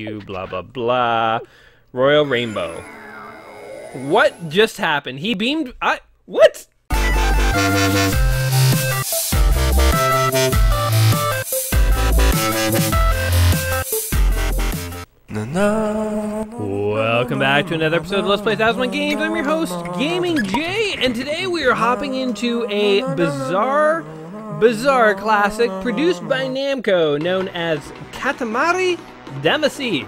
you, blah, blah, blah. Royal Rainbow. What just happened? He beamed. I. What? Welcome back to another episode of Let's Play 1001 Games. I'm your host, Gaming Jay, and today we are hopping into a bizarre, bizarre classic produced by Namco known as Katamari Damacy.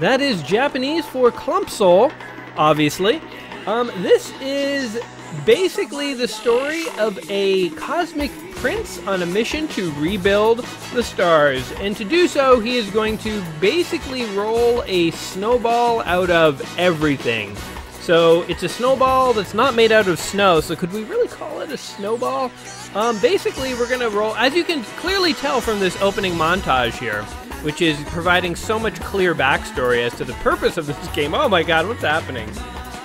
That is Japanese for Clump Soul, obviously. Um, this is basically the story of a cosmic prince on a mission to rebuild the stars. And to do so, he is going to basically roll a snowball out of everything. So it's a snowball that's not made out of snow. So could we really call it a snowball? Um, basically, we're going to roll, as you can clearly tell from this opening montage here, which is providing so much clear backstory as to the purpose of this game. Oh my god, what's happening?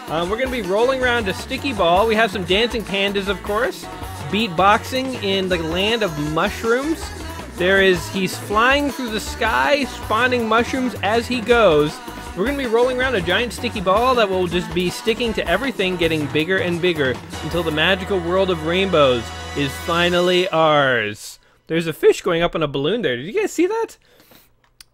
Um, we're going to be rolling around a sticky ball. We have some dancing pandas, of course. Beatboxing in the land of mushrooms. There is, he's flying through the sky, spawning mushrooms as he goes. We're going to be rolling around a giant sticky ball that will just be sticking to everything, getting bigger and bigger until the magical world of rainbows is finally ours. There's a fish going up on a balloon there. Did you guys see that?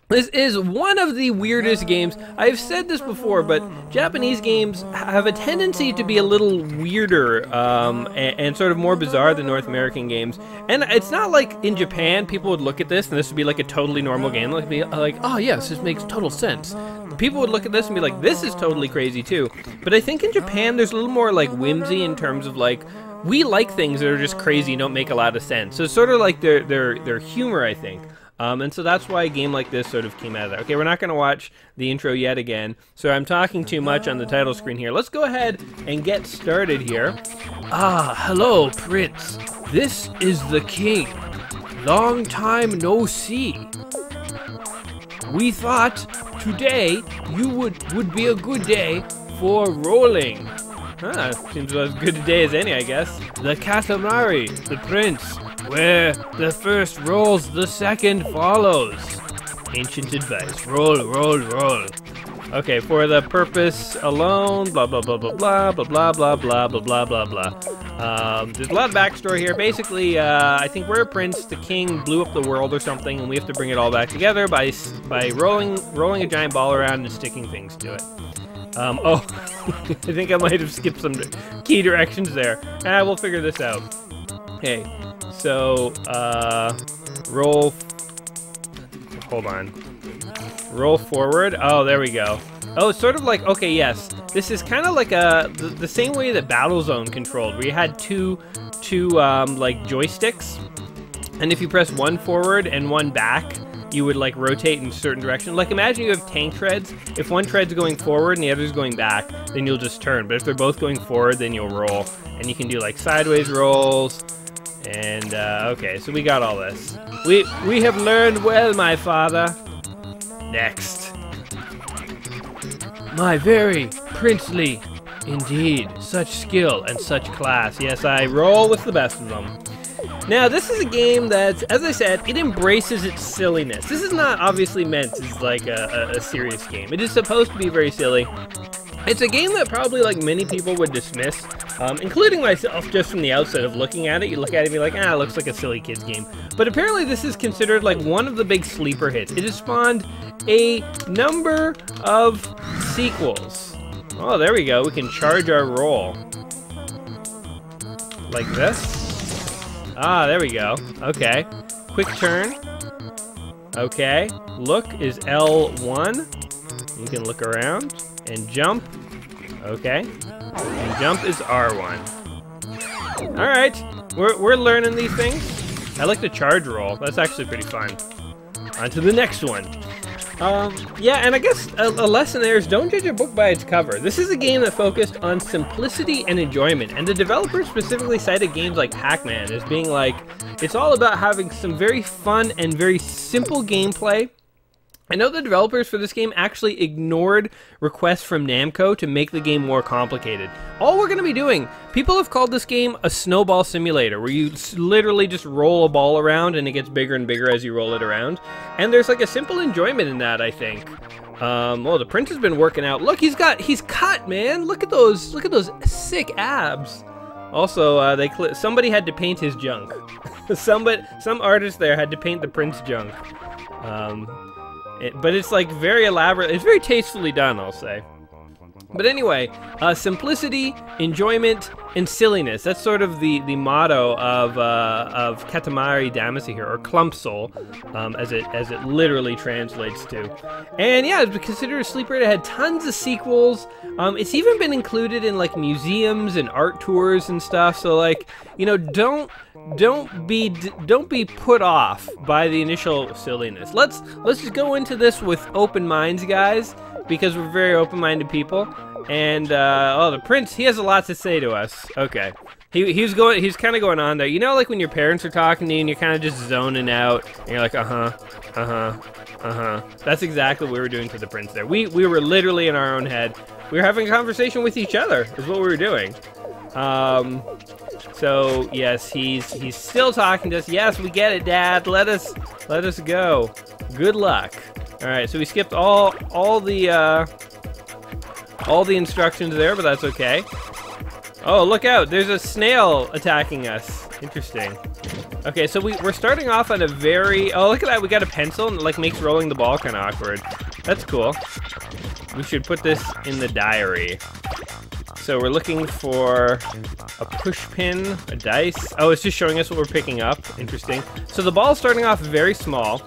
This is one of the weirdest games. I've said this before, but Japanese games have a tendency to be a little weirder um, and, and, sort of more bizarre than North American games. And it's not like in Japan people would look at this and this would be like a totally normal game. Like, be like, oh yes, this makes total sense. People would look at this and be like, this is totally crazy too. But I think in Japan there's a little more like whimsy in terms of like we like things that are just crazy, don't make a lot of sense. So it's sort of like their their their humor, I think. Um, and so that's why a game like this sort of came out of there. Okay, we're not going to watch the intro yet again, so I'm talking too much on the title screen here. Let's go ahead and get started here. Ah, hello, Prince. This is the king. Long time no see. We thought today you would, would be a good day for rolling. Huh, seems as good a day as any, I guess. The Katamari, the prince, where the first rolls, the second follows. Ancient advice. Roll, roll, roll. Okay, for the purpose alone, blah, blah, blah, blah, blah, blah, blah, blah, blah, blah, blah, blah, blah. Um, there's a lot of backstory here. Basically, uh, I think we're a prince. The king blew up the world or something, and we have to bring it all back together by by rolling rolling a giant ball around and sticking things to it. Um, oh, I think I might have skipped some key directions there. Ah, we'll figure this out. Okay, so, uh, roll, hold on. Roll forward. Oh, there we go. Oh, sort of like, okay, yes. This is kind of like a, the, the, same way that Battlezone controlled, where you had two, two, um, like, joysticks. And if you press one forward and one back, you would like rotate in a certain direction. Like imagine you have tank treads. If one tread's going forward and the other's going back, then you'll just turn. But if they're both going forward, then you'll roll. And you can do like sideways rolls. And uh, okay, so we got all this. We we have learned well, my father. Next. My very princely indeed. Such skill and such class. Yes, I roll with the best of them. Now, this is a game that, as I said, it embraces its silliness. This is not obviously meant as like a, a, a serious game. It is supposed to be very silly. It's a game that probably like many people would dismiss, um, including myself just from the outset of looking at it. You look at it and be like, ah, it looks like a silly kid's game. But apparently this is considered like one of the big sleeper hits. It has spawned a number of sequels. Oh, there we go. We can charge our roll. Like this. Ah, there we go. Okay. Quick turn. Okay. Look is L1. You can look around. And jump. Okay. And jump is R1. Alright. We're, we're learning these things. I like the charge roll. That's actually pretty fun. On to the next one. Um, yeah, and I guess a, a, lesson there is don't judge a book by its cover. This is a game that focused on simplicity and enjoyment, and the developers specifically cited games like Pac-Man as being like, it's all about having some very fun and very simple gameplay I know the developers for this game actually ignored requests from Namco to make the game more complicated. All we're going to be doing, people have called this game a snowball simulator, where you literally just roll a ball around and it gets bigger and bigger as you roll it around. And there's like a simple enjoyment in that, I think. Um, well, the prince has been working out. Look, he's got he's cut, man. Look at those look at those sick abs. Also, uh, they somebody had to paint his junk. somebody some artist there had to paint the prince junk. Um, it, but it's like very elaborate. It's very tastefully done, I'll say. But anyway, uh, simplicity, enjoyment, and silliness. That's sort of the, the motto of uh, of Katamari Damacy here, or Clump Soul, um, as it as it literally translates to. And yeah, it's considered a sleeper. It had tons of sequels. Um, it's even been included in like museums and art tours and stuff. So like, you know, don't don't be don't be put off by the initial silliness. Let's let's just go into this with open minds, guys because we're very open-minded people. And uh, oh, the prince, he has a lot to say to us. Okay, he he's going, he's kind of going on there. You know, like when your parents are talking to you and you're kind of just zoning out, and you're like, uh huh, uh huh, uh huh. That's exactly what we were doing to the prince there. We we were literally in our own head. We were having a conversation with each other. Is what we were doing. Um, so yes, he's he's still talking to us. Yes, we get it, Dad. Let us let us go. Good luck. All right, so we skipped all all the uh, all the instructions there, but that's okay. Oh, look out! There's a snail attacking us. Interesting. Okay, so we, we're starting off on a very... Oh, look at that. We got a pencil, and it like makes rolling the ball kind of awkward. That's cool. We should put this in the diary. So we're looking for a push pin, a dice. Oh, it's just showing us what we're picking up. Interesting. So the ball's starting off very small.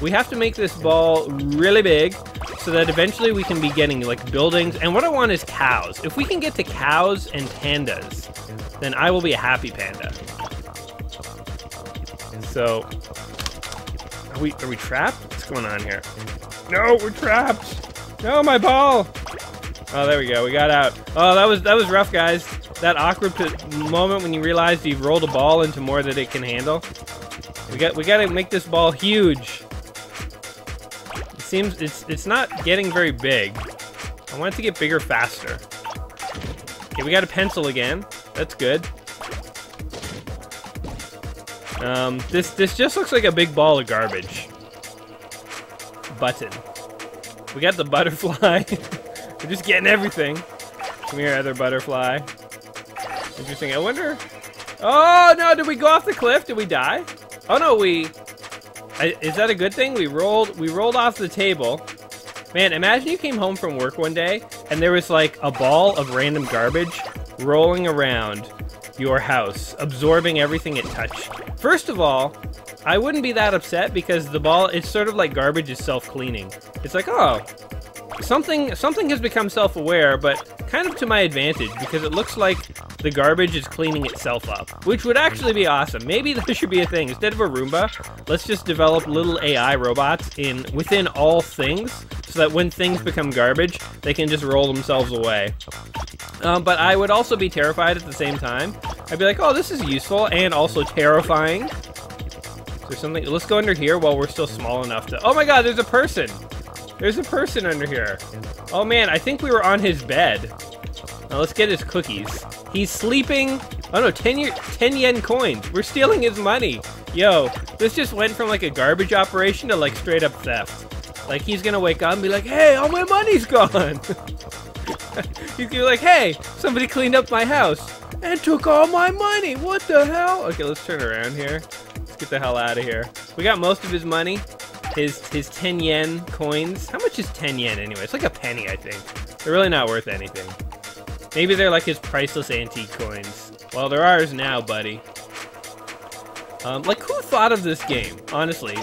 We have to make this ball really big so that eventually we can be getting like buildings. And what I want is cows. If we can get to cows and pandas, then I will be a happy panda. So, are we are we trapped? What's going on here? No, we're trapped. No, my ball. Oh, there we go. We got out. Oh, that was that was rough, guys. That awkward moment when you realize you've rolled a ball into more than it can handle. We got we got to make this ball huge. It seems it's it's not getting very big. I want it to get bigger faster. Okay, we got a pencil again. That's good. Um, this this just looks like a big ball of garbage. Button. We got the butterfly. We're just getting everything. Come here, other butterfly. Interesting. I wonder... Oh, no! Did we go off the cliff? Did we die? Oh, no, we... I, is that a good thing? We rolled we rolled off the table. Man, imagine you came home from work one day and there was like a ball of random garbage rolling around your house, absorbing everything it touched. First of all, I wouldn't be that upset because the ball, it's sort of like garbage is self-cleaning. It's like, oh, something something has become self-aware, but kind of to my advantage because it looks like the garbage is cleaning itself up, which would actually be awesome. Maybe this should be a thing. Instead of a Roomba, let's just develop little AI robots in within all things so that when things become garbage, they can just roll themselves away. Um, but I would also be terrified at the same time. I'd be like, oh, this is useful and also terrifying. There's something. Let's go under here while we're still small enough to. Oh my God! There's a person. There's a person under here. Oh man, I think we were on his bed. Now let's get his cookies. He's sleeping. Oh no, 10, year, 10 yen coins. We're stealing his money. Yo, this just went from like a garbage operation to like straight up theft. Like he's gonna wake up and be like, hey, all my money's gone. he's gonna be like, hey, somebody cleaned up my house and took all my money. What the hell? Okay, let's turn around here. Let's get the hell out of here. We got most of his money his his 10 yen coins. How much is 10 yen anyway? It's like a penny, I think. They're really not worth anything. Maybe they're like his priceless antique coins. Well, they're ours now, buddy. Um, like, who thought of this game, honestly?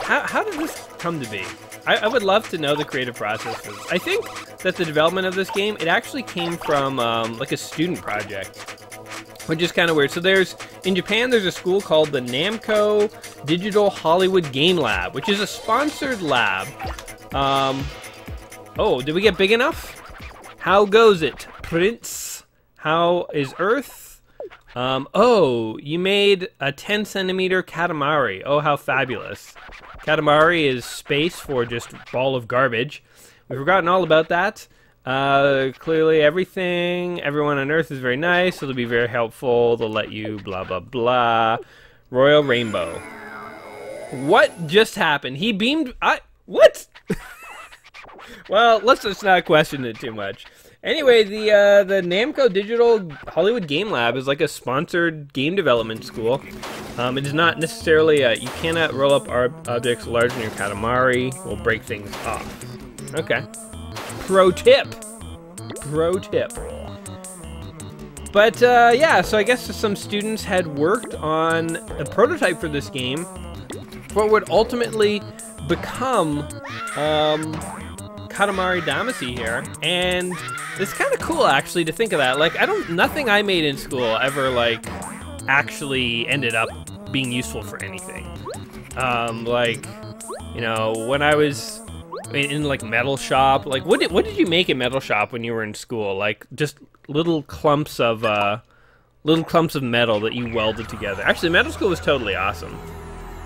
How, how did this come to be? I, I would love to know the creative process. I think that the development of this game, it actually came from, um, like, a student project which is kind of weird. So there's in Japan there's a school called the Namco Digital Hollywood Game Lab, which is a sponsored lab. Um, oh, did we get big enough? How goes it, Prince? How is Earth? Um, oh, you made a 10 centimeter Katamari. Oh, how fabulous. Katamari is space for just ball of garbage. We've forgotten all about that. Uh, clearly everything, everyone on Earth is very nice, they'll be very helpful, they'll let you blah blah blah. Royal Rainbow. What just happened? He beamed, I, what? well, let's just not question it too much. Anyway, the uh, the Namco Digital Hollywood Game Lab is like a sponsored game development school. Um, it is not necessarily a, you cannot roll up objects larger than your Katamari. Will break things off. Okay. Pro tip. Pro tip. But uh, yeah, so I guess some students had worked on a prototype for this game, what would ultimately become um, Katamari Damacy here, and it's kind of cool actually to think of that. Like, I don't, nothing I made in school ever like actually ended up being useful for anything. Um, like, you know, when I was in, like metal shop, like what did what did you make in metal shop when you were in school? Like just little clumps of uh, little clumps of metal that you welded together. Actually, metal school was totally awesome.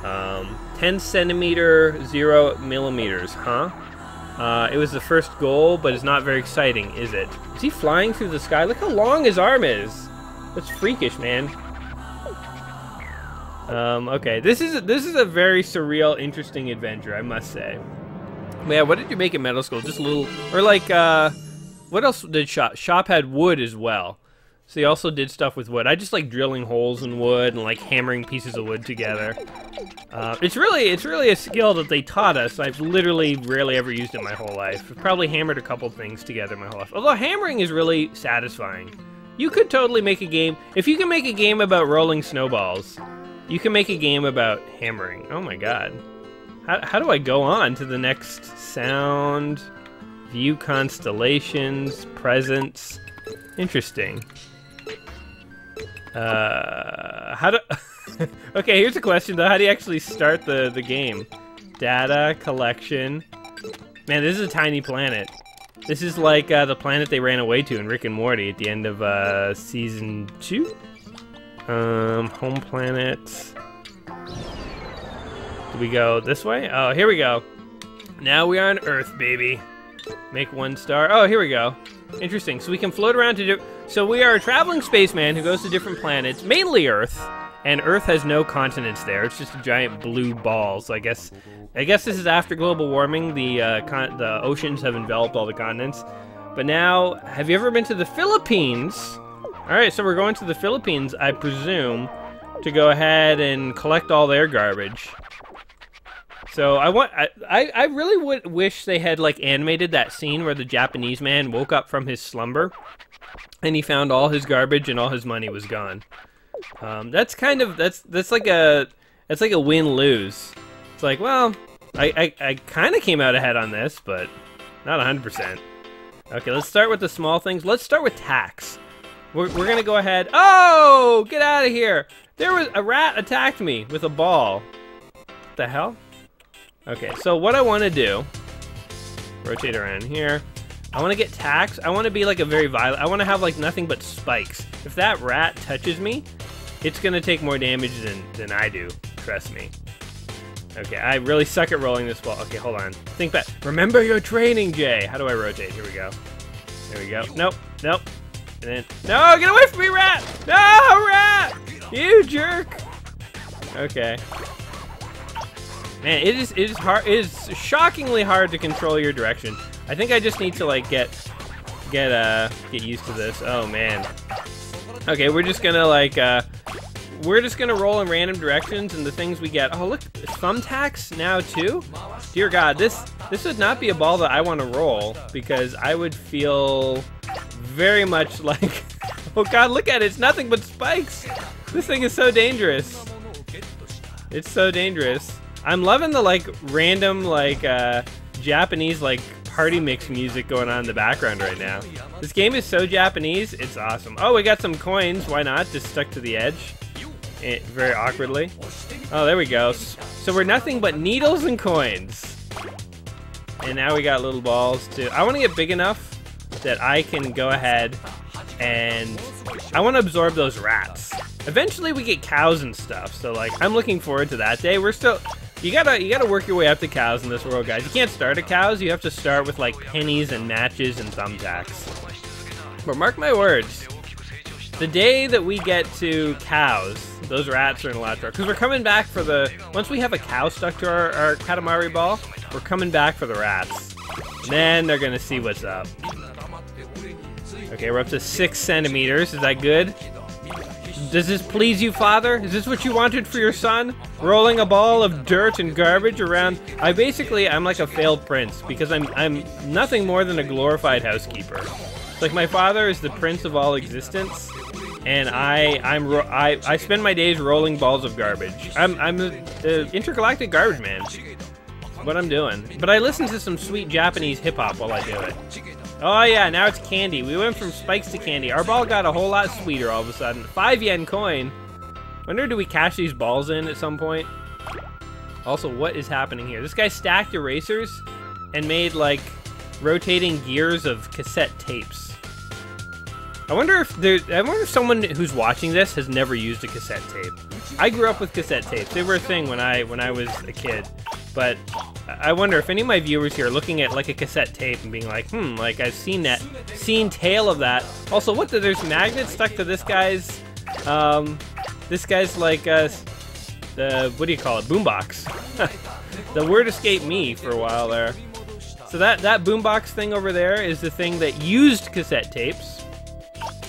Um, 10 centimeter, zero millimeters, huh? Uh, it was the first goal, but it's not very exciting, is it? Is he flying through the sky? Look how long his arm is. That's freakish, man. Um, okay, this is this is a very surreal, interesting adventure, I must say. Yeah, what did you make in middle school? Just a little, or like, uh, what else did Shop? Shop had wood as well. So they also did stuff with wood. I just like drilling holes in wood and like hammering pieces of wood together. Uh, it's really it's really a skill that they taught us. I've literally rarely ever used it my whole life. I've probably hammered a couple things together my whole life. Although hammering is really satisfying. You could totally make a game if you can make a game about rolling snowballs. You can make a game about hammering. Oh my god. How, how do I go on to the next sound? View constellations, presence. Interesting. Uh, how do... okay, here's a question, though. How do you actually start the, the game? Data, collection... Man, this is a tiny planet. This is like uh, the planet they ran away to in Rick and Morty at the end of uh, season two. Um, home planet. Do we go this way? Oh, here we go. Now we are on Earth, baby. Make one star. Oh, here we go. Interesting. So we can float around to do. So we are a traveling spaceman who goes to different planets, mainly Earth, and Earth has no continents there. It's just a giant blue ball. So I guess, I guess this is after global warming. The uh, the oceans have enveloped all the continents. But now, have you ever been to the Philippines? All right, so we're going to the Philippines, I presume, to go ahead and collect all their garbage. So I want I, I really would wish they had like animated that scene where the Japanese man woke up from his slumber and he found all his garbage and all his money was gone. Um, that's kind of that's that's like a that's like a win lose. It's like well, I I, I kind of came out ahead on this, but not 100%. Okay, let's start with the small things. Let's start with tacks. We're, we're gonna go ahead. Oh, get out of here! There was a rat attacked me with a ball. What the hell? Okay, so what I want to do, rotate around here. I want to get tacks. I want to be like a very violent. I want to have like nothing but spikes. If that rat touches me, it's going to take more damage than, than I do. Trust me. Okay, I really suck at rolling this ball. Okay, hold on. Think back. Remember your training, Jay. How do I rotate? Here we go. There we go. Nope. Nope. And then, no, get away from me, rat! No, rat! You jerk! Okay. Man, it is it is hard. It is shockingly hard to control your direction. I think I just need to like get get uh get used to this. Oh man. Okay, we're just gonna like uh we're just gonna roll in random directions and the things we get. Oh look, thumbtacks now too. Dear God, this this would not be a ball that I want to roll because I would feel very much like. Oh God, look at it! It's nothing but spikes. This thing is so dangerous. It's so dangerous. I'm loving the like random like uh, Japanese like party mix music going on in the background right now. This game is so Japanese, it's awesome. Oh, we got some coins. Why not? Just stuck to the edge. It, very awkwardly. Oh, there we go. So we're nothing but needles and coins. And now we got little balls too. I want to get big enough that I can go ahead and I want to absorb those rats. Eventually we get cows and stuff, so like I'm looking forward to that day. We're still you gotta you gotta work your way up to cows in this world, guys. You can't start at cows. You have to start with like pennies and matches and thumbtacks. But mark my words, the day that we get to cows, those rats are in a lot of trouble. Because we're coming back for the once we have a cow stuck to our, our Katamari ball, we're coming back for the rats. then they're gonna see what's up. Okay, we're up to six centimeters. Is that good? Does this please you, father? Is this what you wanted for your son? Rolling a ball of dirt and garbage around? I basically, I'm like a failed prince because I'm, I'm nothing more than a glorified housekeeper. Like my father is the prince of all existence, and I, I'm, I, I spend my days rolling balls of garbage. I'm, I'm the intergalactic garbage man. What I'm doing. But I listen to some sweet Japanese hip hop while I do it. Oh yeah, now it's candy. We went from spikes to candy. Our ball got a whole lot sweeter all of a sudden. Five yen coin. Wonder do we cash these balls in at some point? Also, what is happening here? This guy stacked erasers and made like rotating gears of cassette tapes. I wonder if there. I wonder if someone who's watching this has never used a cassette tape. I grew up with cassette tapes. They were a thing when I when I was a kid. But I wonder if any of my viewers here are looking at like a cassette tape and being like, hmm, like I've seen that, seen tail of that. Also, what the, there's magnets stuck to this guy's, um, this guy's like, uh, the, what do you call it, boombox. the word escaped me for a while there. So that, that boombox thing over there is the thing that used cassette tapes.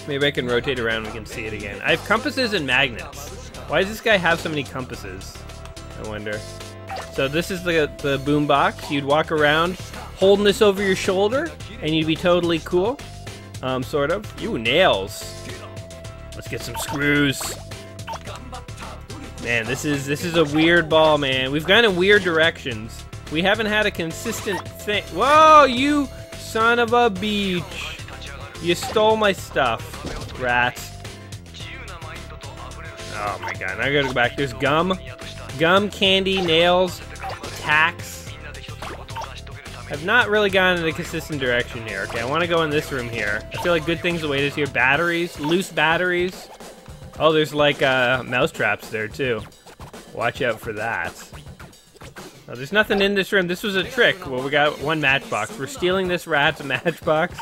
Maybe I can rotate around and we can see it again. I have compasses and magnets. Why does this guy have so many compasses? I wonder. So this is the, the boom box. You'd walk around holding this over your shoulder, and you'd be totally cool. Um, sort of. You nails. Let's get some screws. Man, this is this is a weird ball, man. We've gone in weird directions. We haven't had a consistent thing. Whoa, you son of a beach. You stole my stuff, rat. Oh my god, now I gotta go back. There's gum. Gum, candy, nails, tacks. I've not really gone in a consistent direction here. Okay, I want to go in this room here. I feel like good things await us here. Batteries, loose batteries. Oh, there's like uh, mouse traps there too. Watch out for that. Oh, there's nothing in this room. This was a trick. Well, we got one matchbox. We're stealing this rat's matchbox.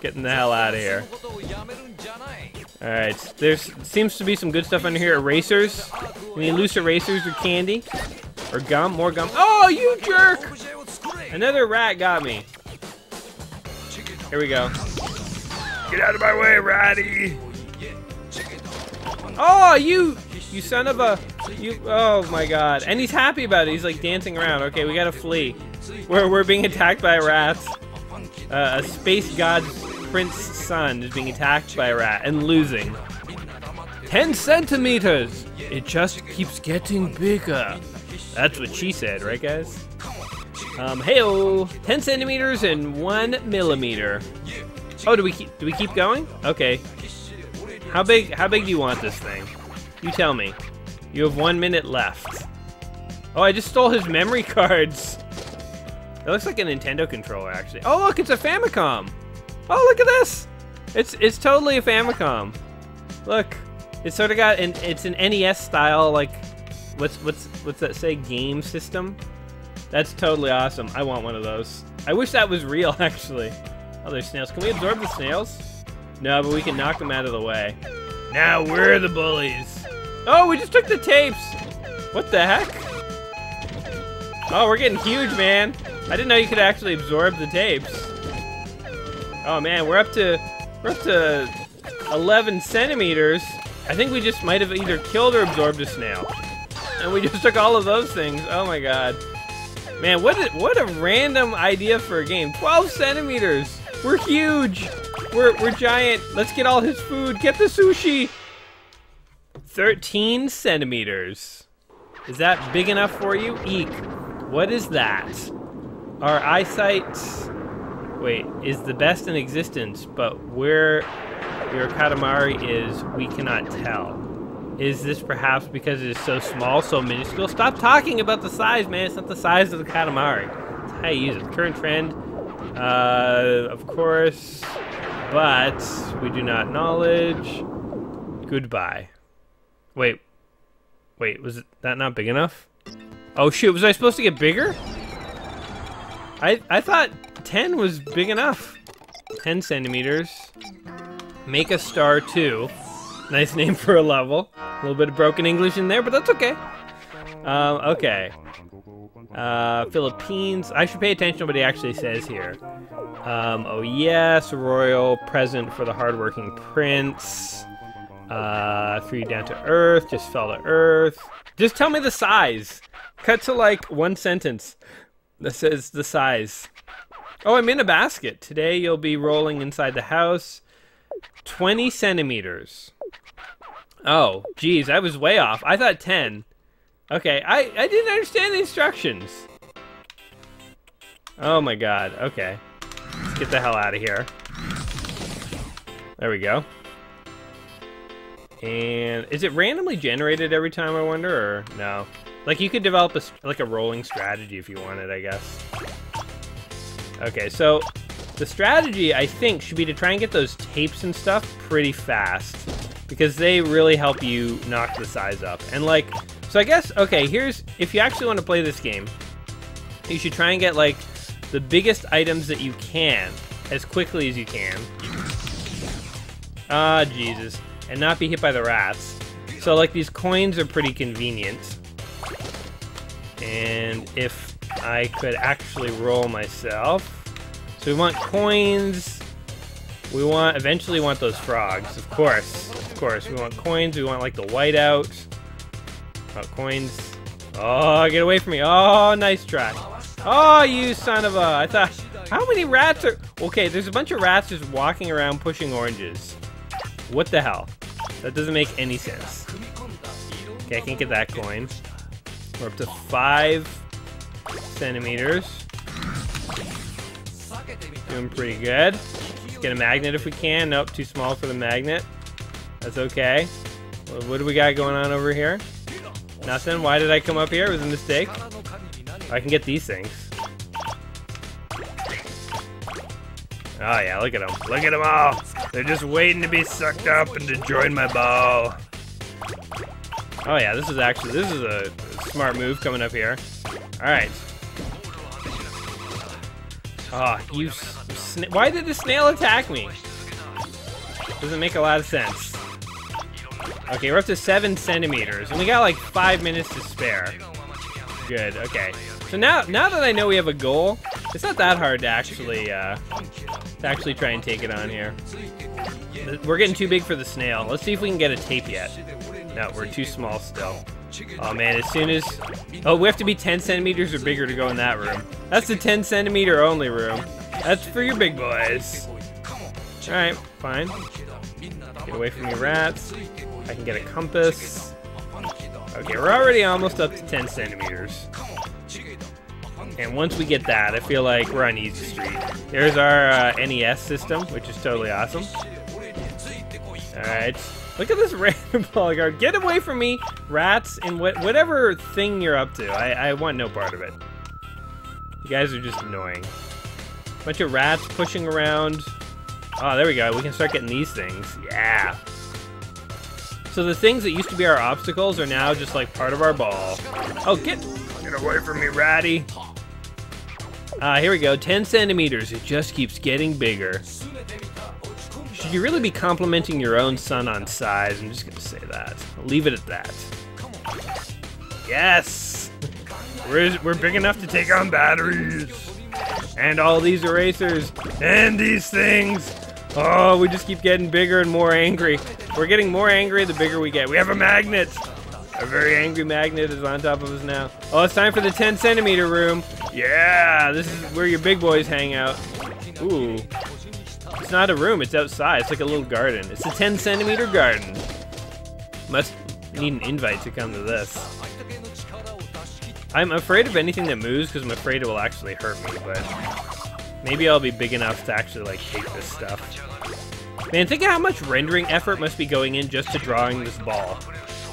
Getting the hell out of here. Alright, there seems to be some good stuff under here. Erasers. Any loose erasers or candy? Or gum? More gum. Oh, you jerk! Another rat got me. Here we go. Get out of my way, ratty! Oh, you! You son of a... You... Oh, my God. And he's happy about it. He's, like, dancing around. Okay, we gotta flee. We're, we're being attacked by rats. Uh, a space god prince son is being attacked by a rat and losing. 10 centimeters! It just keeps getting bigger. That's what she said, right guys? Um, heyo! 10 centimeters and 1 millimeter. Oh, do we keep, do we keep going? Okay. How big, how big do you want this thing? You tell me. You have one minute left. Oh, I just stole his memory cards. It looks like a Nintendo controller, actually. Oh, look, it's a Famicom. Oh, look at this. It's it's totally a Famicom. Look, it's sort of got an it's an NES style like what's what's what's that say game system? That's totally awesome. I want one of those. I wish that was real actually. Oh, there's snails. Can we absorb the snails? No, but we can knock them out of the way. Now we're the bullies. Oh, we just took the tapes. What the heck? Oh, we're getting huge, man. I didn't know you could actually absorb the tapes. Oh man, we're up to we're up to 11 centimeters. I think we just might have either killed or absorbed a snail. And we just took all of those things. Oh my god. Man, what a, what a random idea for a game. 12 centimeters. We're huge. We're, we're giant. Let's get all his food. Get the sushi. 13 centimeters. Is that big enough for you? Eek. What is that? Our eyesight wait, is the best in existence, but where your Katamari is, we cannot tell. Is this perhaps because it is so small, so minuscule? Stop talking about the size, man. It's not the size of the Katamari. It's how you use it. Current trend, uh, of course, but we do not knowledge. Goodbye. Wait, wait, was that not big enough? Oh shoot, was I supposed to get bigger? I I thought 10 was big enough. 10 centimeters. Make a star 2. Nice name for a level. A little bit of broken English in there, but that's okay. Um, okay. Uh, Philippines. I should pay attention to what he actually says here. Um, oh yes, royal present for the hardworking prince. Uh, three down to earth. Just fell to earth. Just tell me the size. Cut to like one sentence that says the size. Oh, I'm in a basket. Today you'll be rolling inside the house. 20 centimeters. Oh, geez, I was way off. I thought 10. Okay, I, I didn't understand the instructions. Oh my god, okay. Let's get the hell out of here. There we go. And is it randomly generated every time, I wonder, or no? Like, you could develop a, like a rolling strategy if you wanted, I guess. Okay, so the strategy, I think, should be to try and get those tapes and stuff pretty fast. Because they really help you knock the size up. And, like, so I guess, okay, here's, if you actually want to play this game, you should try and get, like, the biggest items that you can as quickly as you can. Ah, Jesus. And not be hit by the rats. So, like, these coins are pretty convenient. And if I could actually roll myself... So we want coins. We want, eventually want those frogs, of course. Of course, we want coins. We want, like, the whiteout. Oh, coins. Oh, get away from me. Oh, nice try. Oh, you son of a... I thought... How many rats are... Okay, there's a bunch of rats just walking around pushing oranges. What the hell? That doesn't make any sense. Okay, I can't get that coin. We're up to five centimeters. Doing pretty good. Let's get a magnet if we can. Nope, too small for the magnet. That's okay. What do we got going on over here? Nothing. Why did I come up here? It was a mistake. I can get these things. Oh yeah, look at them. Look at them all. They're just waiting to be sucked up and to join my ball. Oh yeah, this is actually, this is a smart move coming up here. All right. Oh, you, why did the snail attack me? Doesn't make a lot of sense. Okay, we're up to seven centimeters, and we got like five minutes to spare. Good, okay. So now, now that I know we have a goal, it's not that hard to actually, uh, to actually try and take it on here. We're getting too big for the snail. Let's see if we can get a tape yet. No, we're too small still. Oh man, as soon as... Oh, we have to be 10 centimeters or bigger to go in that room. That's the 10 centimeter only room. That's for your big boys. Alright, fine. Get away from me, rats. I can get a compass. Okay, we're already almost up to 10 centimeters. And once we get that, I feel like we're on easy street. There's our uh, NES system, which is totally awesome. Alright. Look at this random polygon. Get away from me, rats, and what, whatever thing you're up to. I, I want no part of it. You guys are just annoying. Bunch of rats pushing around. Oh, there we go. We can start getting these things. Yeah. So the things that used to be our obstacles are now just like part of our ball. Oh, get, get away from me, ratty. Uh, here we go. 10 centimeters. It just keeps getting bigger. Should you really be complimenting your own son on size? I'm just gonna say that. I'll leave it at that. Yes! We're, we're big enough to take on batteries. And all these erasers. And these things. Oh, we just keep getting bigger and more angry. We're getting more angry the bigger we get. We have a magnet. A very angry magnet is on top of us now. Oh, it's time for the 10 centimeter room. Yeah, this is where your big boys hang out. Ooh. It's not a room, it's outside. It's like a little garden. It's a 10 centimeter garden. Must need an invite to come to this. I'm afraid of anything that moves because I'm afraid it will actually hurt me, but maybe I'll be big enough to actually like take this stuff. Man, think of how much rendering effort must be going in just to drawing this ball.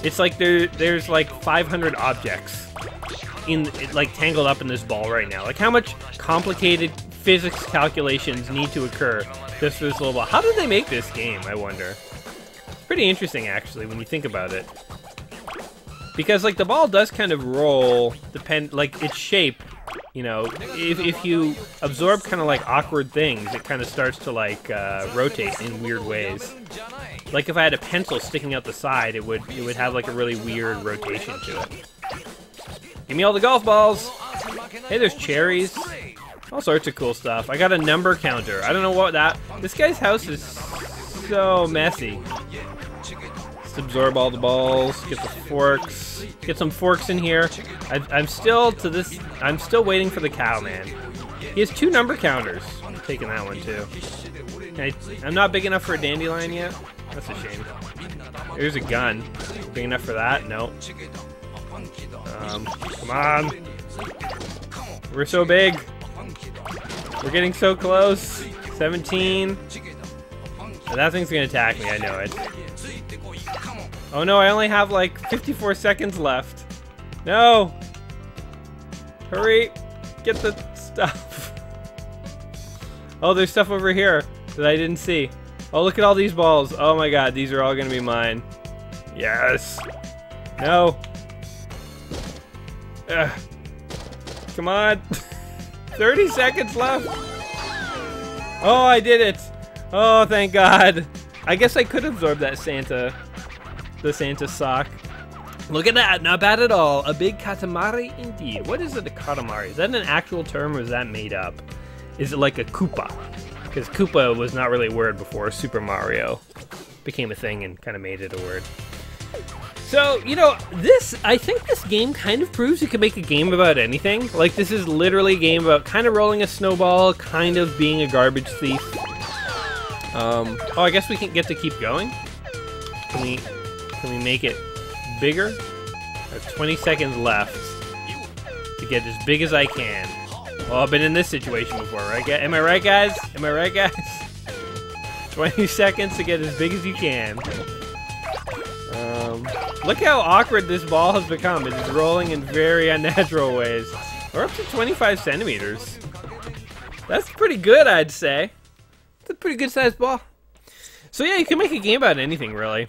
It's like there, there's like 500 objects in like tangled up in this ball right now. Like how much complicated physics calculations need to occur just for this little ball. How did they make this game, I wonder? It's pretty interesting actually when you think about it. Because like the ball does kind of roll depend like its shape, you know, if, if you absorb kind of like awkward things, it kind of starts to like uh, rotate in weird ways. Like if I had a pencil sticking out the side, it would it would have like a really weird rotation to it. Give me all the golf balls. Hey, there's cherries. All sorts of cool stuff. I got a number counter. I don't know what that... This guy's house is so messy. Absorb all the balls. Get the forks. Get some forks in here. I, I'm still to this... I'm still waiting for the cow, man. He has two number counters. I'm taking that one, too. I, I'm not big enough for a dandelion yet. That's a shame. Here's a gun. Big enough for that? No. Um, come on. We're so big. We're getting so close. 17. that thing's gonna attack me, I know it. Oh no, I only have like 54 seconds left. No! Hurry! Get the stuff. oh, there's stuff over here that I didn't see. Oh, look at all these balls. Oh my god, these are all gonna be mine. Yes! No! Ugh. Come on! 30 seconds left! Oh, I did it! Oh, thank God! I guess I could absorb that Santa, the Santa sock. Look at that, not bad at all. A big katamari indeed. What is it, a katamari? Is that an actual term or is that made up? Is it like a Koopa? Because Koopa was not really a word before Super Mario became a thing and kind of made it a word. So, you know, this, I think this game kind of proves you can make a game about anything. Like, this is literally a game about kind of rolling a snowball, kind of being a garbage thief. Um, oh, I guess we can get to keep going. Can we, can we make it bigger? There's 20 seconds left to get as big as I can. Oh, I've been in this situation before, right? Am I right, guys? Am I right, guys? 20 seconds to get as big as you can. Um, look how awkward this ball has become. It is rolling in very unnatural ways. We're up to 25 centimeters. That's pretty good, I'd say. It's a pretty good sized ball. So yeah, you can make a game about anything, really.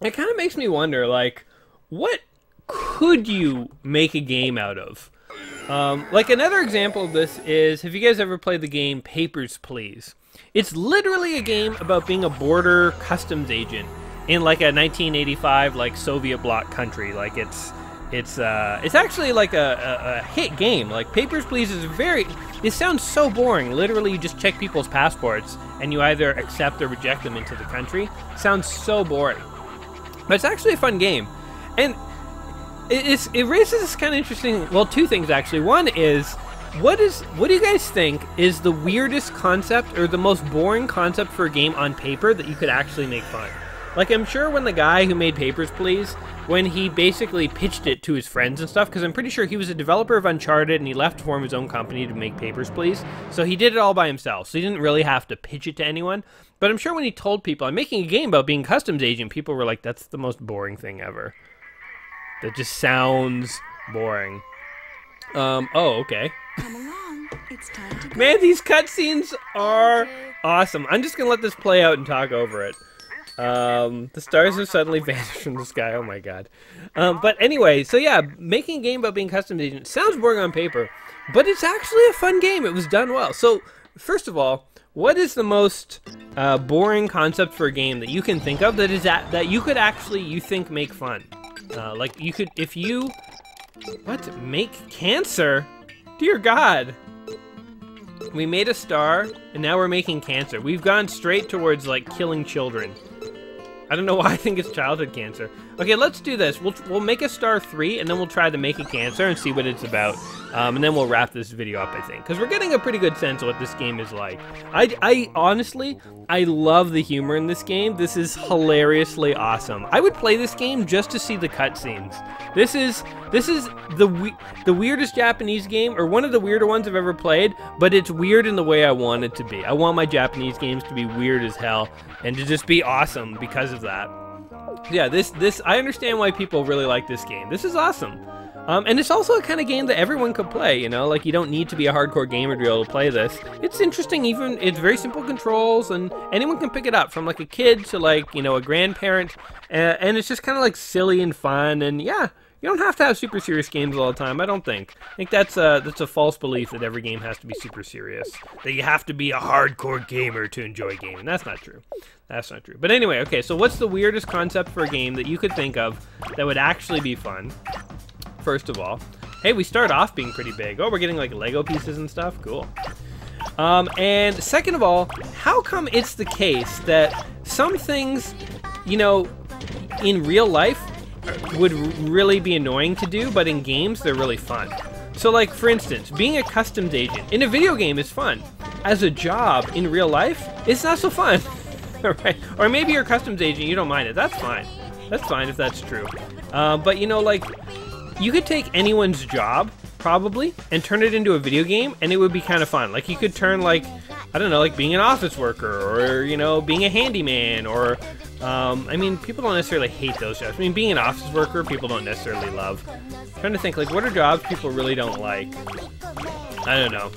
It kind of makes me wonder, like, what could you make a game out of? Um, like another example of this is, have you guys ever played the game Papers, Please? It's literally a game about being a border customs agent in like a 1985 like Soviet bloc country. Like it's it's uh it's actually like a, a, a, hit game. Like Papers Please is very it sounds so boring. Literally you just check people's passports and you either accept or reject them into the country. Sounds so boring. But it's actually a fun game. And it, it raises this kind of interesting well two things actually. One is what is what do you guys think is the weirdest concept or the most boring concept for a game on paper that you could actually make fun? Like, I'm sure when the guy who made Papers, Please, when he basically pitched it to his friends and stuff, because I'm pretty sure he was a developer of Uncharted and he left to form his own company to make Papers, Please. So he did it all by himself. So he didn't really have to pitch it to anyone. But I'm sure when he told people, I'm making a game about being customs agent, people were like, that's the most boring thing ever. That just sounds boring. Um, oh, okay. Come along. It's time to go. Man, these cutscenes are awesome. I'm just gonna let this play out and talk over it. Um, the stars have suddenly vanished from the sky. Oh my god. Um, but anyway, so yeah, making a game about being custom agent sounds boring on paper, but it's actually a fun game. It was done well. So, first of all, what is the most uh, boring concept for a game that you can think of that is that that you could actually you think make fun? Uh, like you could if you what make cancer? Dear God. We made a star, and now we're making cancer. We've gone straight towards, like, killing children. I don't know why I think it's childhood cancer. Okay, let's do this. We'll, we'll make a star 3, and then we'll try to make a cancer and see what it's about. Um, and then we'll wrap this video up, I think. Because we're getting a pretty good sense of what this game is like. I, I honestly, I love the humor in this game. This is hilariously awesome. I would play this game just to see the cutscenes. This is this is the we the weirdest Japanese game, or one of the weirder ones I've ever played, but it's weird in the way I want it to be. I want my Japanese games to be weird as hell, and to just be awesome because of that. Yeah, this this I understand why people really like this game. This is awesome. Um, and it's also a kind of game that everyone could play, you know, like you don't need to be a hardcore gamer to be able to play this. It's interesting, even, it's very simple controls, and anyone can pick it up, from like a kid to like, you know, a grandparent, uh, and it's just kind of like silly and fun, and yeah, you don't have to have super serious games all the time. I don't think. I think that's a that's a false belief that every game has to be super serious. That you have to be a hardcore gamer to enjoy gaming. That's not true. That's not true. But anyway, okay. So what's the weirdest concept for a game that you could think of that would actually be fun? First of all, Hey, we start off being pretty big. Oh, we're getting like Lego pieces and stuff. Cool. Um, and second of all, how come it's the case that some things, you know, in real life would really be annoying to do, but in games they're really fun? So, like, for instance, being a customs agent in a video game is fun. As a job in real life, it's not so fun. right? Or maybe you're a customs agent, you don't mind it. That's fine. That's fine if that's true. Uh, but, you know, like, you could take anyone's job, probably, and turn it into a video game, and it would be kind of fun. Like, you could turn, like, I don't know, like being an office worker, or, you know, being a handyman, or um, I mean, people don't necessarily hate those jobs. I mean, being an office worker, people don't necessarily love. I'm trying to think, like, what are jobs people really don't like? I don't know.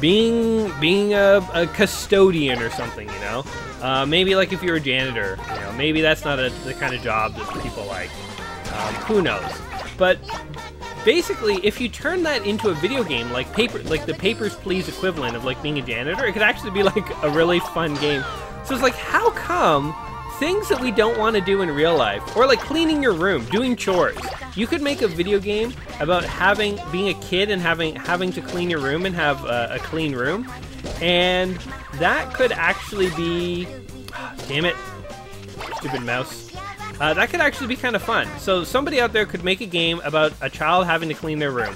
Being being a, a custodian or something, you know. Uh, maybe like if you're a janitor, you know, maybe that's not a, the kind of job that people like. Um, who knows? But basically, if you turn that into a video game, like paper, like the Papers Please equivalent of like being a janitor, it could actually be like a really fun game. So it's like, how come things that we don't want to do in real life, or like cleaning your room, doing chores. You could make a video game about having being a kid and having having to clean your room and have a, a clean room, and that could actually be, damn it, stupid mouse. Uh, that could actually be kind of fun. So somebody out there could make a game about a child having to clean their room.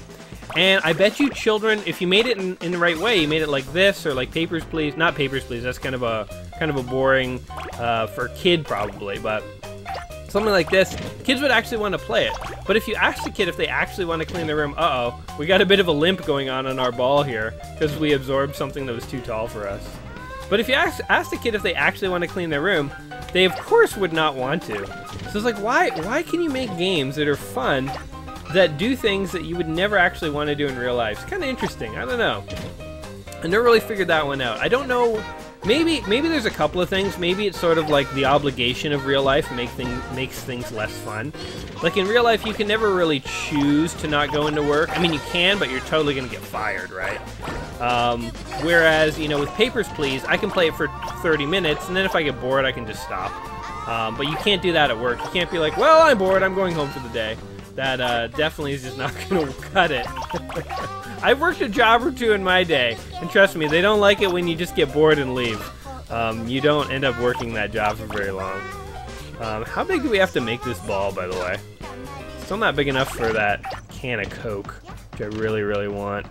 And I bet you children, if you made it in, in the right way, you made it like this or like Papers, Please. Not Papers, Please. That's kind of a kind of a boring uh, for a kid probably, but something like this, kids would actually want to play it. But if you ask the kid if they actually want to clean their room, uh-oh, we got a bit of a limp going on on our ball here because we absorbed something that was too tall for us. But if you ask, ask the kid if they actually want to clean their room, they of course would not want to. So it's like, why, why can you make games that are fun that do things that you would never actually want to do in real life. It's kind of interesting. I don't know. I never really figured that one out. I don't know. Maybe maybe there's a couple of things. Maybe it's sort of like the obligation of real life make thing makes things less fun. Like in real life, you can never really choose to not go into work. I mean, you can, but you're totally gonna get fired, right? Um, whereas you know with Papers Please, I can play it for 30 minutes, and then if I get bored, I can just stop. Um, but you can't do that at work. You can't be like, well, I'm bored. I'm going home for the day that uh, definitely is just not to cut it. I've worked a job or two in my day, and trust me, they don't like it when you just get bored and leave. Um, you don't end up working that job for very long. Um, how big do we have to make this ball, by the way? Still not big enough for that can of Coke, which I really, really want.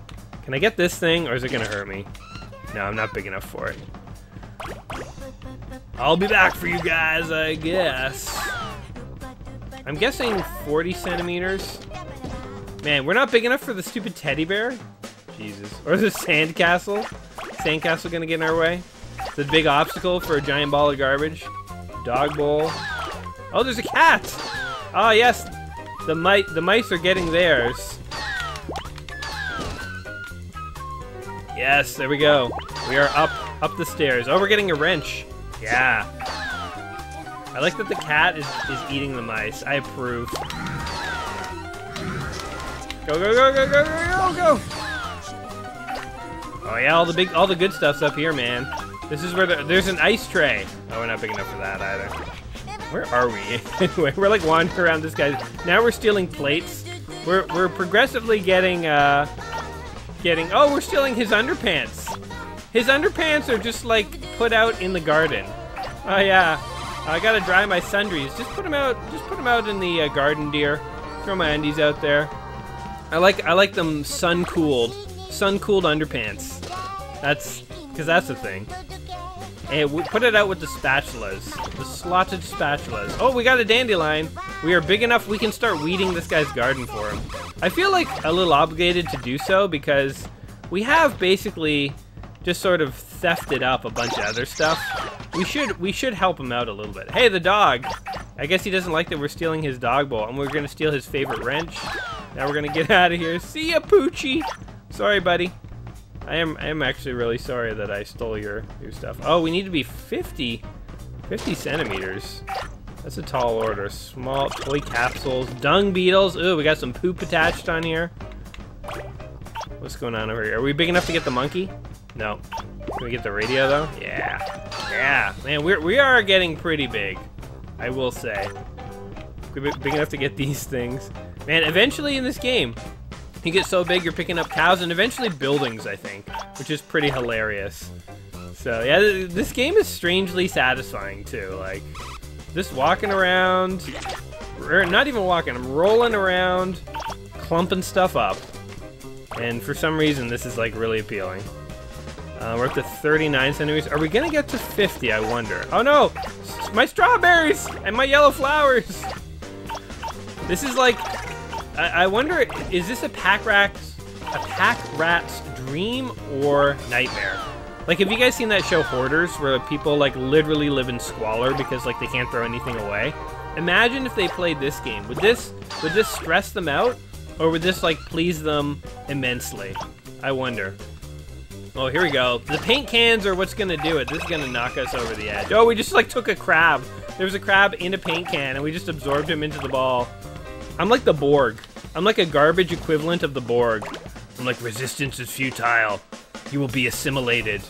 Can I get this thing, or is it to hurt me? No, I'm not big enough for it. I'll be back for you guys, I guess. I'm guessing 40 centimeters. Man, we're not big enough for the stupid teddy bear? Jesus. Or the sandcastle? Sandcastle gonna get in our way? The big obstacle for a giant ball of garbage? Dog bowl. Oh, there's a cat! Oh, yes. The, mi the mice are getting theirs. Yes, there we go. We are up, up the stairs. Oh, we're getting a wrench. Yeah. I like that the cat is, is eating the mice. I approve. Go, go, go, go, go, go, go, go! Oh yeah, all the big, all the good stuff's up here, man. This is where the, there's an ice tray. Oh, we're not big enough for that either. Where are we? anyway, we're like wandering around this guy. Now we're stealing plates. We're, we're progressively getting, uh, getting, oh, we're stealing his underpants. His underpants are just like put out in the garden. Oh yeah, I gotta dry my sundries. Just put them out. Just put them out in the uh, garden, dear. Throw my undies out there. I like I like them sun cooled, sun cooled underpants. That's because that's the thing. And we put it out with the spatulas, the slotted spatulas. Oh, we got a dandelion. We are big enough we can start weeding this guy's garden for him. I feel like a little obligated to do so because we have basically just sort of thefted up a bunch of other stuff. We should we should help him out a little bit. Hey, the dog. I guess he doesn't like that we're stealing his dog bowl, and we're gonna steal his favorite wrench. Now we're gonna get out of here. See ya, Poochie. Sorry, buddy. I am I am actually really sorry that I stole your your stuff. Oh, we need to be 50, 50 centimeters. That's a tall order. Small toy capsules, dung beetles. Ooh, we got some poop attached on here. What's going on over here? Are we big enough to get the monkey? No. Can we get the radio though? Yeah. Yeah. Man, we're, we are getting pretty big. I will say. We're big enough to get these things. Man, eventually in this game, You get so big, you're picking up cows and eventually buildings, I think, which is pretty hilarious. So yeah, this game is strangely satisfying too. Like, just walking around, or not even walking, I'm rolling around, clumping stuff up. And for some reason, this is like really appealing. Uh, we're up to 39 centimeters. Are we gonna get to 50, I wonder? Oh no! My strawberries! And my yellow flowers! This is like, I, I wonder, is this a pack rat's, a pack rat's dream or nightmare? Like, have you guys seen that show Hoarders, where people like literally live in squalor because like they can't throw anything away? Imagine if they played this game. Would this would this stress them out, or would this like please them immensely? I wonder. Oh, here we go. The paint cans are what's gonna do it. This is gonna knock us over the edge. Oh, we just like took a crab. There was a crab in a paint can, and we just absorbed him into the ball. I'm like the Borg. I'm like a garbage equivalent of the Borg. I'm like, resistance is futile. You will be assimilated.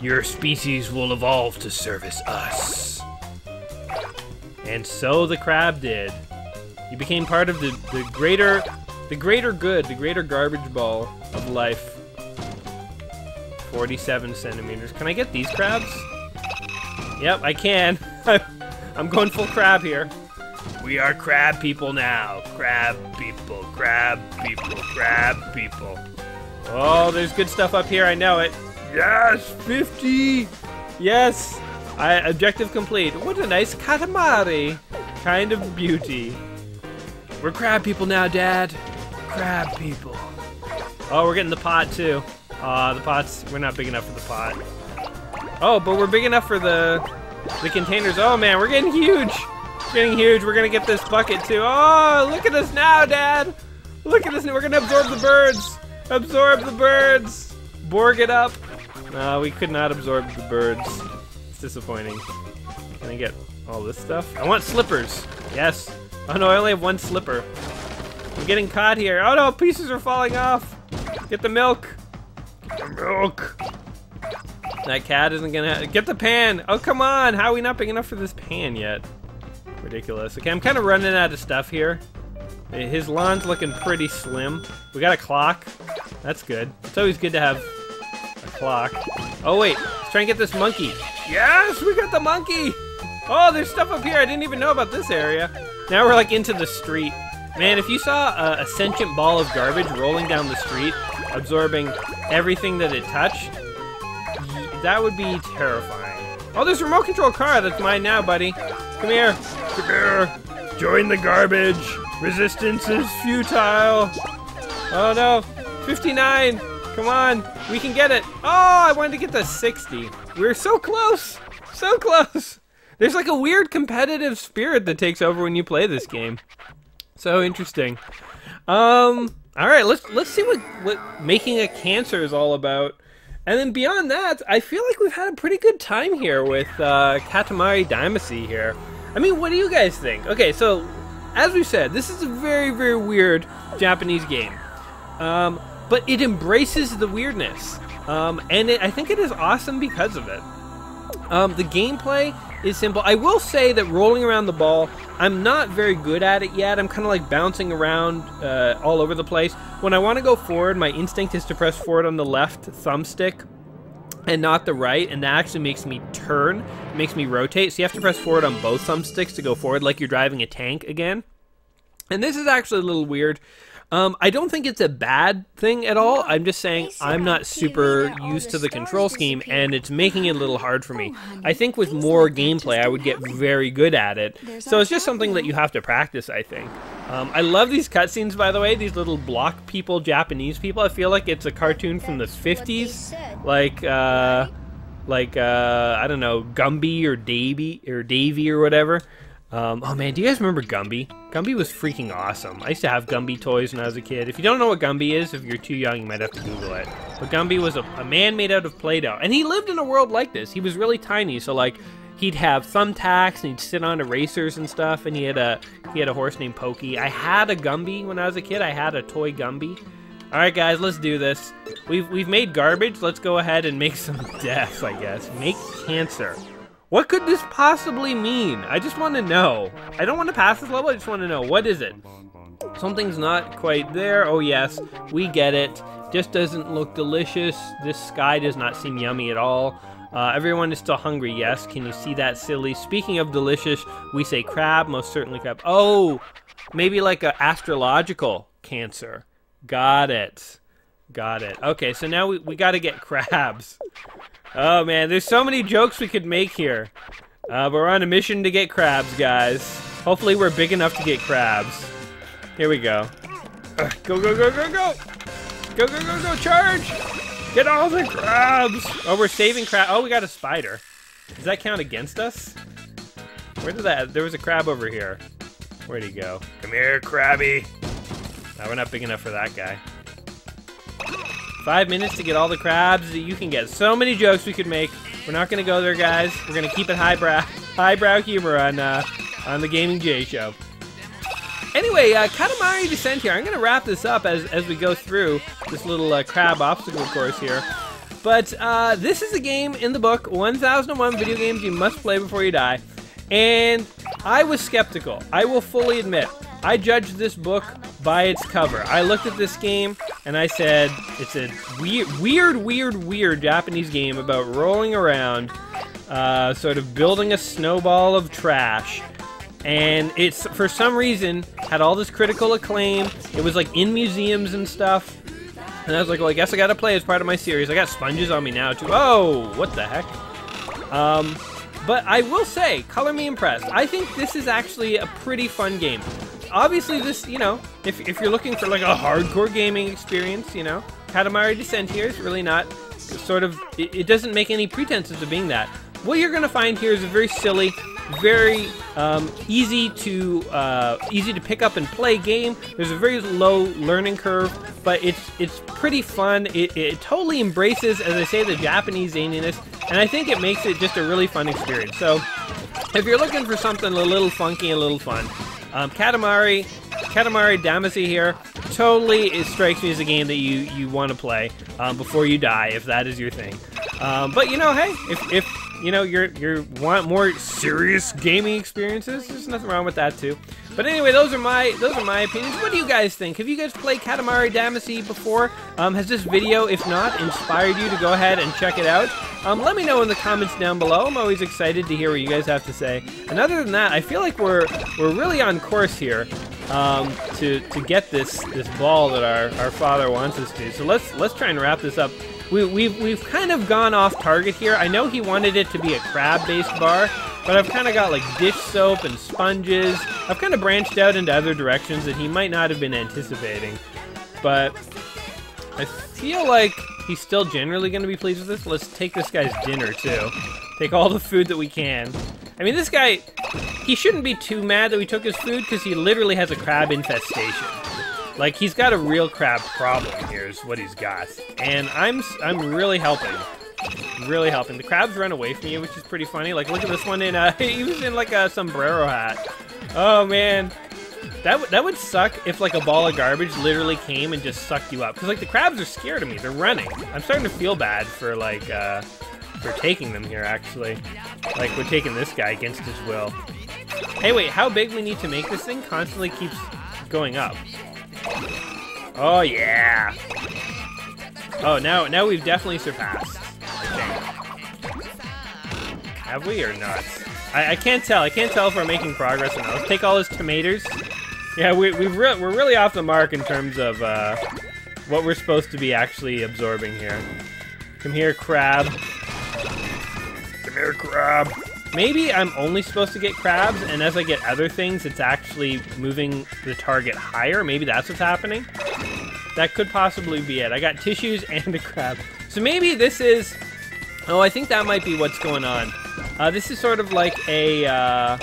Your species will evolve to service us. And so the crab did. You became part of the, the greater the greater good, the greater garbage ball of life. 47 centimeters. Can I get these crabs? Yep, I can. I'm going full crab here. We are crab people now. Crab people, crab people, crab people. Oh, there's good stuff up here. I know it. Yes, 50. Yes. I, objective complete. What a nice katamari. Kind of beauty. We're crab people now, Dad. Crab people. Oh, we're getting the pot, too. Uh, the pots, we're not big enough for the pot. Oh, but we're big enough for the the containers. Oh, man, we're getting huge. getting huge. We're to get this bucket, too. Oh, look at us now, Dad. Look at us. We're to absorb the birds. Absorb the birds! Borg it up! No, we could not absorb the birds. It's disappointing. Can I get all this stuff? I want slippers! Yes! Oh no, I only have one slipper. I'm getting caught here. Oh no, pieces are falling off! Get the milk! Milk! That cat isn't gonna get the pan! Oh come on! How are we not big enough for this pan yet? Ridiculous. Okay, I'm kind of running out of stuff here. His lawn's looking pretty slim. We got a clock. That's good. It's always good to have a clock. Oh, wait. Let's try and get this monkey. Yes, we got the monkey. Oh, there's stuff up here. I didn't even know about this area. Now we're like into the street. Man, if you saw a, a sentient ball of garbage rolling down the street, absorbing everything that it touched, that would be terrifying. Oh, there's a remote control car. That's mine now, buddy. Come here. Come here. Join the garbage. Resistance is futile. Oh no. 59. Come on. We can get it. Oh, I wanted to get the 60. We're so close. So close. There's like a weird competitive spirit that takes over when you play this game. So interesting. Um, all right, let's let's see what what making a cancer is all about. And then beyond that, I feel like we've had a pretty good time here with uh, Katamari Damacy here. I mean, what do you guys think? Okay, so as we said, this is a very, very weird Japanese game. Um, but it embraces the weirdness. Um, and it, I think it is awesome because of it. Um, the gameplay is simple. I will say that rolling around the ball, I'm not very good at it yet. I'm kind of like bouncing around uh, all over the place. When I want to go forward, my instinct is to press forward on the left thumbstick and not the right, and that actually makes me turn, makes me rotate. So you have to press forward on both thumbsticks to go forward, like you're driving a tank again. And this is actually a little weird. Um, I don't think it's a bad thing at all. I'm just saying I'm not super used to the control scheme, and it's making it a little hard for me. I think with more gameplay, I would get very good at it. So it's just something that you have to practice, I think. Um, I love these cutscenes, by the way. These little block people, Japanese people. I feel like it's a cartoon from the 50s, like uh, like uh, I don't know, Gumby or Davy or Davy or whatever. Um, oh man, do you guys remember Gumby? Gumby was freaking awesome. I used to have Gumby toys when I was a kid. If you don't know what Gumby is, if you're too young, you might have to Google it. But Gumby was a, a man made out of Play-Doh. And he lived in a world like this. He was really tiny, so like, he'd have thumbtacks and he'd sit on erasers and stuff and he had a he had a horse named Pokey. I had a Gumby when I was a kid. I had a toy Gumby. All right, guys, let's do this. We've we've made garbage. Let's go ahead and make some death, I guess. Make cancer. What could this possibly mean? I just want to know. I don't want to pass this level, I just want to know. What is it? Something's not quite there. Oh, yes, we get it. Just doesn't look delicious. This sky does not seem yummy at all. Uh, everyone is still hungry, yes. Can you see that, silly? Speaking of delicious, we say crab, most certainly crab. Oh, maybe like a astrological cancer. Got it. Got it. Okay, so now we, we got to get crabs. Oh, man, there's so many jokes we could make here. Uh, we're on a mission to get crabs, guys. Hopefully we're big enough to get crabs. Here we go. Uh, go, go, go, go, go! Go, go, go, go, charge! Get all the crabs! Oh, we're saving crab. Oh, we got a spider. Does that count against us? Where did that? There was a crab over here. Where'd he go? Come here, crabby. No, we're not big enough for that guy. Five minutes to get all the crabs. That you can get so many jokes we could make. We're not gonna go there, guys. We're gonna keep it highbrow, highbrow humor on uh, on the Gaming Jay Show. Anyway, uh, Katamari Damacy here. I'm gonna wrap this up as as we go through this little uh, crab obstacle course here. But uh, this is a game in the book 1001 Video Games You Must Play Before You Die. And I was skeptical. I will fully admit. I judged this book by its cover. I looked at this game and I said, it's a weird, weird, weird, weird Japanese game about rolling around, uh, sort of building a snowball of trash. And it's, for some reason, had all this critical acclaim. It was like in museums and stuff. And I was like, well, I guess I gotta play as part of my series. I got sponges on me now, too. Oh, what the heck? Um, but I will say, color me impressed. I think this is actually a pretty fun game obviously this, you know, if, if you're looking for like a hardcore gaming experience, you know, Katamari Damacy here is really not sort of, it, it doesn't make any pretenses of being that. What you're going to find here is a very silly, very um, easy to uh, easy to pick up and play game. There's a very low learning curve, but it's it's pretty fun. It, it totally embraces, as I say, the Japanese zaniness, and I think it makes it just a really fun experience. So, if you're looking for something a little funky, a little fun, um, Katamari, Katamari Damacy here, totally it strikes me as a game that you you want to play um, before you die, if that is your thing. Um, but you know, hey, if, if you know you're you want more serious gaming experiences, there's nothing wrong with that too. But anyway, those are my those are my opinions. What do you guys think? Have you guys played Katamari Damacy before? Um, has this video, if not, inspired you to go ahead and check it out? Um, let me know in the comments down below. I'm always excited to hear what you guys have to say. And other than that, I feel like we're we're really on course here um, to to get this this ball that our, our father wants us to. So let's let's try and wrap this up. We, we've we've kind of gone off target here. I know he wanted it to be a crab-based bar, but I've kind of got like dish soap and sponges. I've kind of branched out into other directions that he might not have been anticipating. But I feel like he's still generally going to be pleased with this. Let's take this guy's dinner, too. Take all the food that we can. I mean, this guy, he shouldn't be too mad that we took his food because he literally has a crab infestation. Like, he's got a real crab problem here is what he's got. And I'm, I'm really helping really helping. The crabs run away from you, which is pretty funny. Like, look at this one in, uh, he was in like a sombrero hat. Oh, man. That, that would suck if like a ball of garbage literally came and just sucked you up. Because like the crabs are scared of me. They're running. I'm starting to feel bad for like, uh, for taking them here actually. Like we're taking this guy against his will. Hey, wait, how big we need to make this thing constantly keeps going up. Oh, yeah. Oh, now, now we've definitely surpassed. Have we or not? I, I, can't tell. I can't tell if we're making progress or not. Let's take all his tomatoes. Yeah, we, we re we're really off the mark in terms of uh, what we're supposed to be actually absorbing here. Come here, crab. Here, crab. Maybe I'm only supposed to get crabs, and as I get other things, it's actually moving the target higher. Maybe that's what's happening. That could possibly be it. I got tissues and a crab. So maybe this is... Oh, I think that might be what's going on. Uh, this is sort of like a... Uh,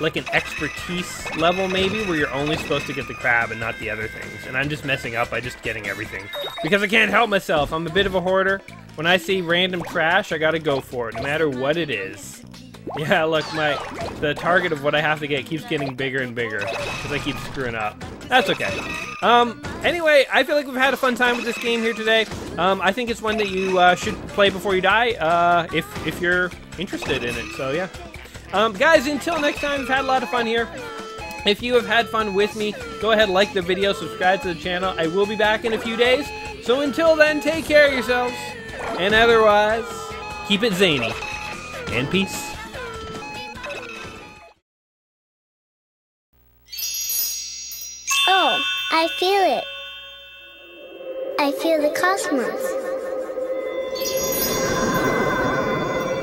like an expertise level maybe where you're only supposed to get the crab and not the other things. And I'm just messing up by just getting everything. Because I can't help myself. I'm a bit of a hoarder. When I see random trash, I gotta go for it, no matter what it is. Yeah, look, my the target of what I have to get keeps getting bigger and bigger because I keep screwing up. That's okay. Um, anyway, I feel like we've had a fun time with this game here today. Um, I think it's one that you uh, should play before you die, uh, if if you're interested in it. So yeah. Um, guys, until next time, we've had a lot of fun here. If you have had fun with me, go ahead, like the video, subscribe to the channel. I will be back in a few days. So until then, take care of yourselves. And otherwise, keep it zany. And peace. Oh, I feel it. I feel the cosmos.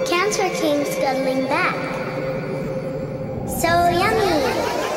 Cancer came scuttling back so yummy.